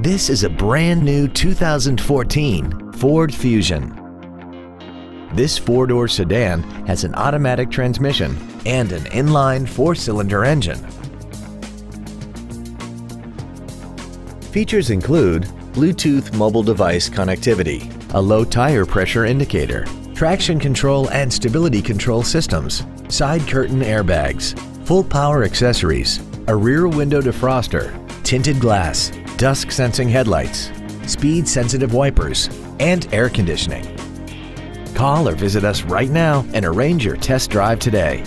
This is a brand new 2014 Ford Fusion. This four-door sedan has an automatic transmission and an inline four-cylinder engine. Features include Bluetooth mobile device connectivity, a low tire pressure indicator, traction control and stability control systems, side curtain airbags, full power accessories, a rear window defroster, tinted glass, dusk sensing headlights, speed sensitive wipers, and air conditioning. Call or visit us right now and arrange your test drive today.